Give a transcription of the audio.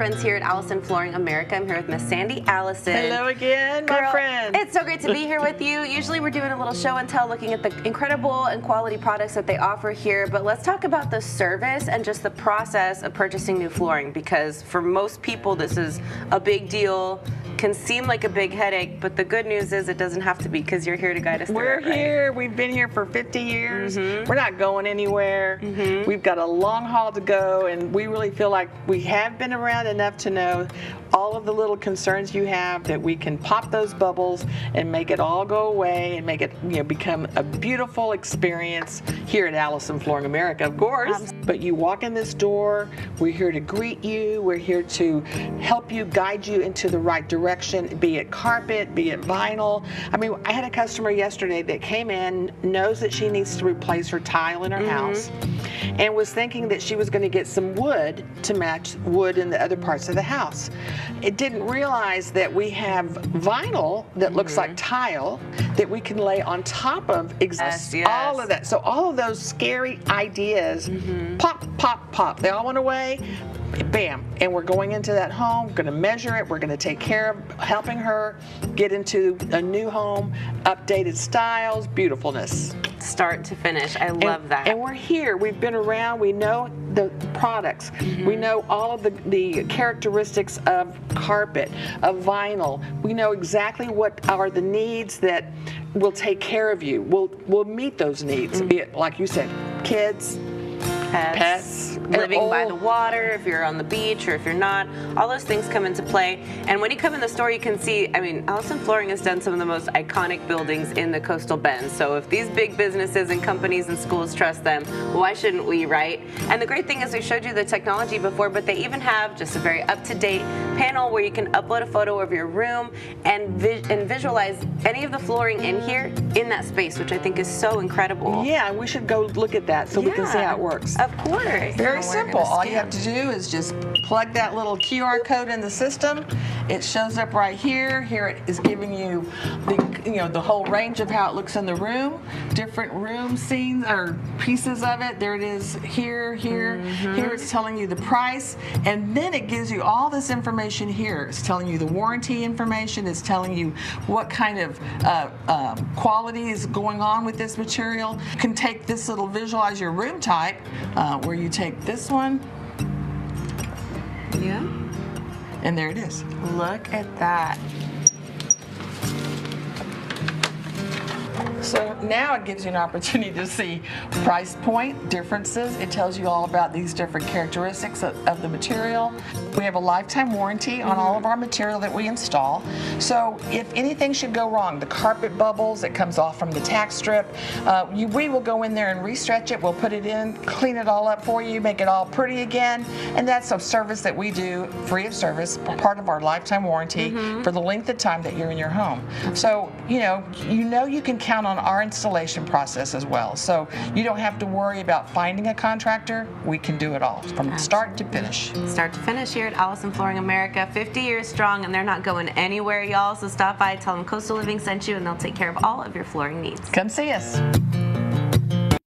friends here at Allison Flooring America. I'm here with Miss Sandy Allison. Hello again, my friend. It's so great to be here with you. Usually we're doing a little show and tell looking at the incredible and quality products that they offer here, but let's talk about the service and just the process of purchasing new flooring because for most people this is a big deal can seem like a big headache, but the good news is it doesn't have to be because you're here to guide us through We're right? here. We've been here for 50 years. Mm-hmm. We're not going anywhere. Mm-hmm. We've got a long haul to go, and we really feel like we have been around enough to know all of the little concerns you have that we can pop those bubbles and make it all go away and make it you know become a beautiful experience here at Allison Flooring America, of course. But you walk in this door, we're here to greet you. We're here to help you, guide you into the right direction, be it carpet, be it vinyl. I mean, I had a customer yesterday that came in, knows that she needs to replace her tile in her mm-hmm. house, and was thinking that she was going to get some wood to match wood in the other parts of the house. It didn't realize that we have vinyl that looks like mm-hmm. tile that we can lay on top of ex- Yes, yes. all of that. So all of those scary ideas mm-hmm. pop, pop, pop. They all went away. Bam. And we're going into that home, going to measure it. We're going to take care of helping her get into a new home, updated styles, beautifulness. Start to finish. I love and, that. And we're here. We've been around. We know the products. Mm-hmm. We know all of the, the characteristics of carpet, of vinyl. We know exactly what are the needs that will take care of you. We'll we'll meet those needs. Mm-hmm. It like you said, kids, pets, pets, living by the water, if you're on the beach or if you're not, all those things come into play. And when you come in the store, you can see, I mean, Allison Flooring has done some of the most iconic buildings in the coastal bend. So if these big businesses and companies and schools trust them, why shouldn't we, right? And the great thing is we showed you the technology before, but they even have just a very up-to-date panel where you can upload a photo of your room and, vi- and visualize any of the flooring in here in that space, which I think is so incredible. Yeah, we should go look at that so we can see how it works. Of course. Very simple. All you have to do is just plug that little QR code in the system. It shows up right here. Here it is giving you the you know the whole range of how it looks in the room, different room scenes or pieces of it. There it is here, here. Here it's telling you the price, and then it gives you all this information here. It's telling you the warranty information. It's telling you what kind of uh, um, quality is going on with this material. You can take this little visualize your room type, uh, where you take this one, Yeah. and there it is. Look at that. So now it gives you an opportunity to see price point differences. It tells you all about these different characteristics of, of the material. We have a lifetime warranty on all of our material that we install. So if anything should go wrong, the carpet bubbles it comes off from the tack strip, uh, you, we will go in there and restretch it. We'll put it in, clean it all up for you, make it all pretty again. And that's a service that we do free of service, part of our lifetime warranty for the length of time that you're in your home. So, you know, you know you can count on our installation process as well. So you don't have to worry about finding a contractor. We can do it all from start to finish. Start to finish here at Allison Flooring America. 50 years strong, and they're not going anywhere, y'all. So stop by, tell them Coastal Living sent you, and they'll take care of all of your flooring needs. Come see us.